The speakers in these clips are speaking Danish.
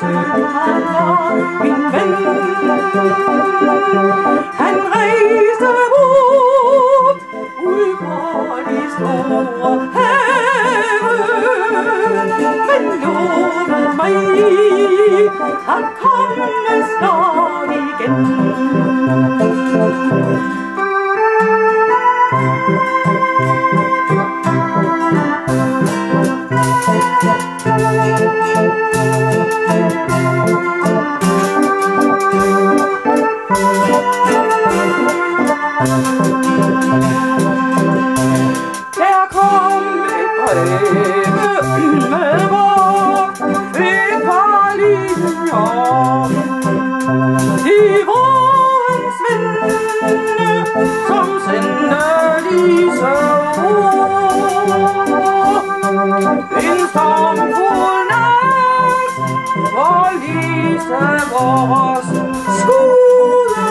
sønder, min ven. Han rejste mod ud fra de store have, men mig, han komme snart igen. Thank you. Thank you. I was skolan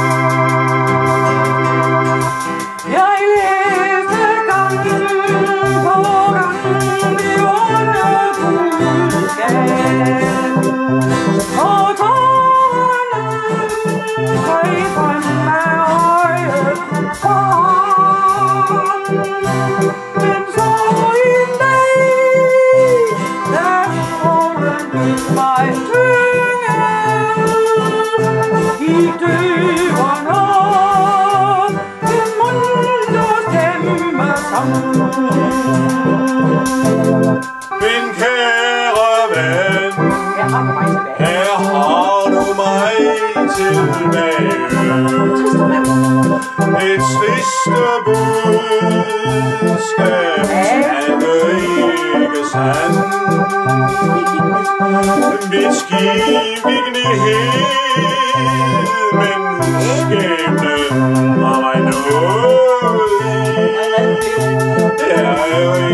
Min kære ven, her har du mig tilbage. Et sidste bud.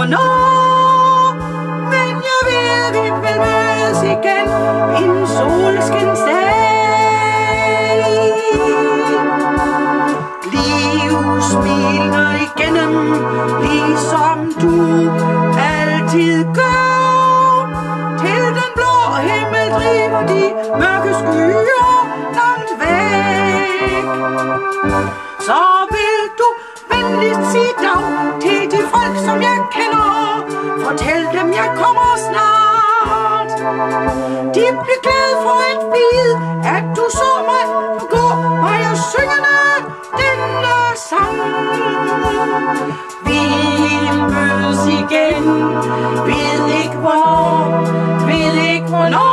hvornår? Men jeg ved vi vil mødes igen En solskinsdag Liv smiler igennem Ligesom du altid gør. Til den blå himmel driver de mørke skyer Langt væk. Så billigst i dag Til de folk, som jeg kender. Fortæl dem, jeg kommer snart. De bliver glade for at vide At du så mig gå Mig og syngende denne sang. Vi mødes igen. Ved ikke hvor Ved ikke hvornår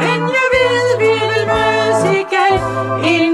Men jeg ved, vi vil mødes igen. En